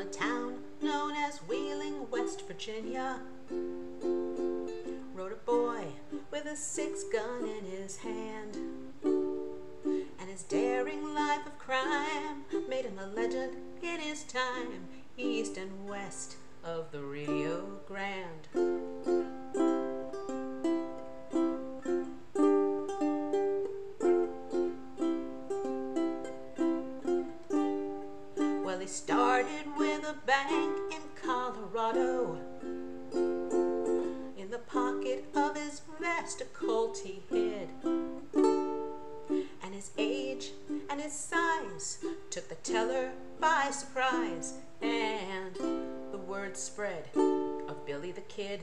a town known as Wheeling, West Virginia, rode a boy with a six gun in his hand. And his daring life of crime made him a legend in his time, east and west of the Rio Grande. Started with a bank in Colorado. In the pocket of his vest, a Colt he hid. And his age and his size took the teller by surprise. And the word spread of Billy the Kid.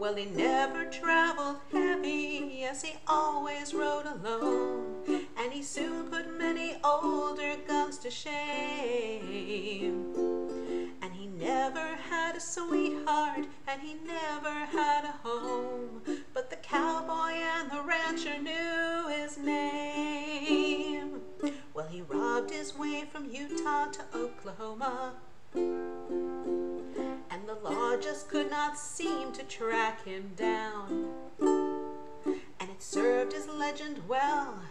Well, he never traveled heavy, yes, he always rode alone. And he soon put many older guns to shame. And he never had a sweetheart, and he never had a home. But the cowboy and the rancher knew his name. Well, he robbed his way from Utah to Oklahoma. And the law just could not seem to track him down. Served his legend well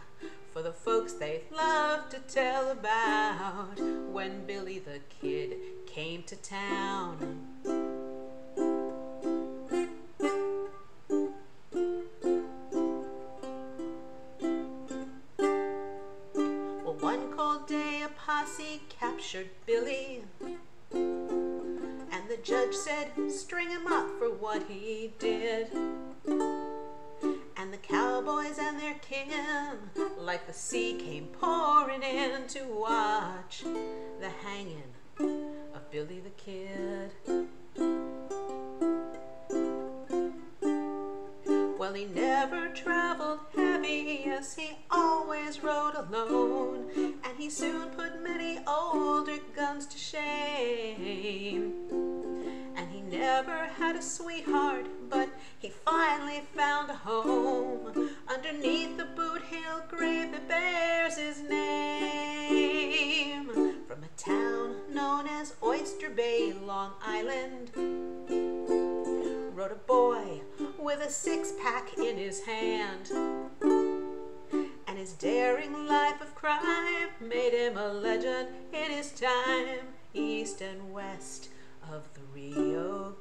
for the folks they loved to tell about when Billy the Kid came to town. Well, one cold day a posse captured Billy. And the judge said, string him up for what he did. And the cowboys and their kin, like the sea, came pouring in to watch the hanging of Billy the Kid. Well, he never traveled heavy, yes, he always rode alone. And he soon put many older guns to shame. And he never had a sweetheart, finally found a home. Underneath the Boot Hill grave that bears his name. From a town known as Oyster Bay, Long Island rode a boy with a six pack in his hand. And his daring life of crime made him a legend in his time, east and west of the Rio